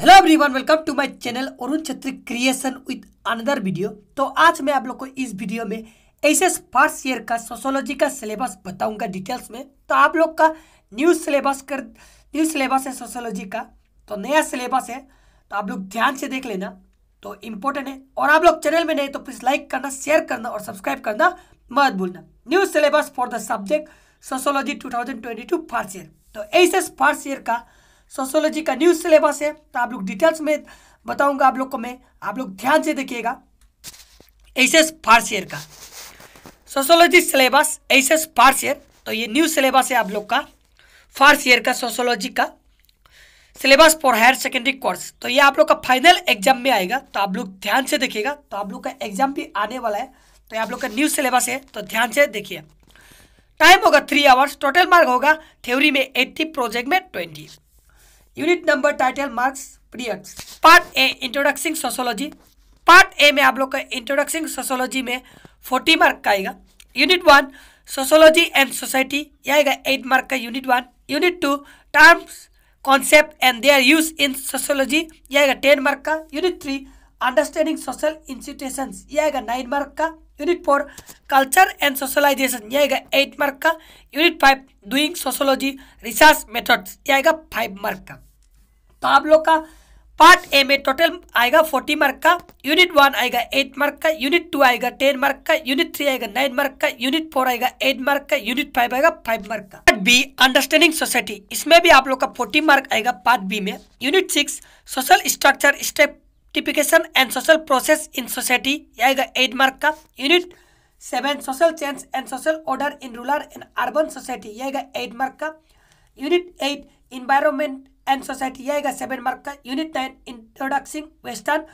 Hello everyone welcome to my channel Arun Chhetri creation with another video तो आज मैं आप लोग को इस वीडियो में एस फ़र्स्ट ईयर का सोशोलॉजी का सिलेबस बताऊँगा डिटेल्स में। तो आप लोग का न्यू सिलेबस कर न्यू सिलेबस है सोशोलॉजी का। तो नया सिलेबस है तो आप लोग ध्यान से देख लेना। तो इम्पोर्टेंट है। और आप लोग चैनल में नहीं तो प्लीज़ लाइक करना शेयर करना और सब्सक्राइब करना मत भूलना। New syllabus for the subject sociology two thousand first year तो एस फ़र्स्ट ईयर का सोशोलॉजी का न्यू सिलेबस है तो आप लोग डिटेल्स में बताऊँगा आप लोग को मैं। आप लोग ध्यान से देखिएगा। एस फार्स ईयर का। Sociology syllabus S first year तो ये न्यू सिलेबस है आप लोग का। फार्स ईयर का सोशोलॉजी का। Syllabus for higher secondary course तो ये आप लोग का फाइनल एग्ज़ाम में आएगा तो आप लोग ध्यान से देखिएगा। तो आप लोग का एग्ज़ाम भी आने वाला है तो आप लोग का न्यू सिलेबस है तो ध्यान से देखिए। टाइम होगा थ्री आवर्स टोटल मार्क होगा थ्योरी में एट्टी प्रोजेक्ट में twenty unit number title marks periods part A introducing sociology part A में आप लोग का इंट्रोडक्सिंग सोशोलॉजी में फोर्टी मार्क का आएगा. Unit one sociology and society यह आएगा एट मार्क का unit one unit two terms concept and their use in sociology यह आएगा टेन मार्क का. Unit three understanding social institution यह आएगा नाइन मार्क का. Unit four culture and socialisation यह आएगा एट मार्क का. Unit five doing sociology research methods यह आएगा फाइव मार्क का. तो आप लोग का पार्ट ए में टोटल आएगा फोर्टी मार्क का यूनिट वन आएगा एट मार्क का यूनिट टू आएगा टेन मार्क का यूनिट थ्री आएगा नाइन मार्क का यूनिट फोर आएगा एट मार्क का यूनिट फाइव आएगा फाइव मार्क का। पार्ट बी अंडरस्टैंडिंग सोसाइटी इसमें भी आप लोग का फोर्टी मार्क आएगा पार्ट बी में। Unit six social structure stratification and social process in society आएगा एट मार्क का। Unit seven social change and social order in rural and urban society आएगा एट मार्क का। Unit eight environment and society यह आएगा seven mark का unit nine introducing western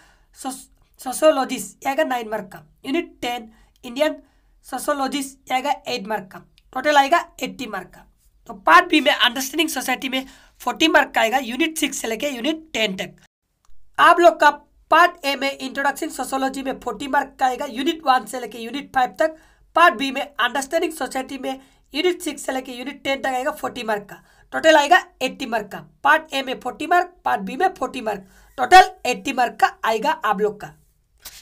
sociologist आएगा nine mark का unit ten Indian sociologist आएगा eight mark का total आएगा एट्टी मार्क का तो पार्ट बी में अंडरस्टैंडिंग सोसाइटी में फोर्टी मार्क का आएगा यूनिट सिक्स से लेके यूनिट टेन तक आप लोग का पार्ट ए में इंट्रोडक्शन सोशोलॉजी में फोर्टी मार्क का आएगा यूनिट वन से लेके यूनिट फाइव तक। पार्ट बी में अंडरस्टैंडिंग सोसाइटी में यूनिट सिक्स से लेकर यूनिट टेन तक आएगा फोर्टी मार्क का। टोटल आएगा एट्टी मार्क का। पार्ट ए में फोर्टी मार्क पार्ट बी में forty mark total eighty mark का आएगा आप लोग का।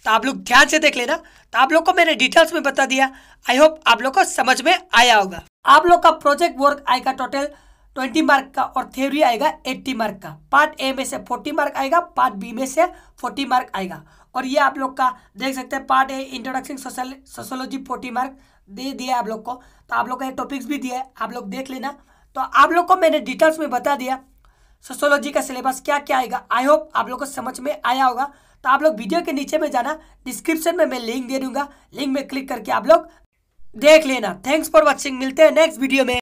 तो आप लोग ध्यान से देख लेना। तो आप लोग को मैंने डिटेल्स में बता दिया। आई होप आप लोग को समझ में आया होगा। आप लोग का प्रोजेक्ट वर्क आएगा टोटल ट्वेंटी मार्क का और थ्योरी आएगा एट्टी मार्क का। पार्ट ए में से फोर्टी मार्क आएगा, पार्ट बी में से फोर्टी मार्क आएगा। और ये आप लोग का देख सकते हैं, part A introduction social sociology forty mark दे दिया आप लोग को। तो आप लोग का ये टॉपिक्स भी दिया है, आप लोग देख लेना। तो आप लोग को मैंने डिटेल्स में बता दिया सोशोलॉजी का सिलेबस क्या क्या आएगा। आई होप आप लोग को समझ में आया होगा। तो आप लोग वीडियो के नीचे में जाना डिस्क्रिप्शन में मैं लिंक दे दूँगा। लिंक में क्लिक करके आप लोग देख लेना। थैंक्स फॉर वॉचिंग मिलते हैं नेक्स्ट वीडियो में।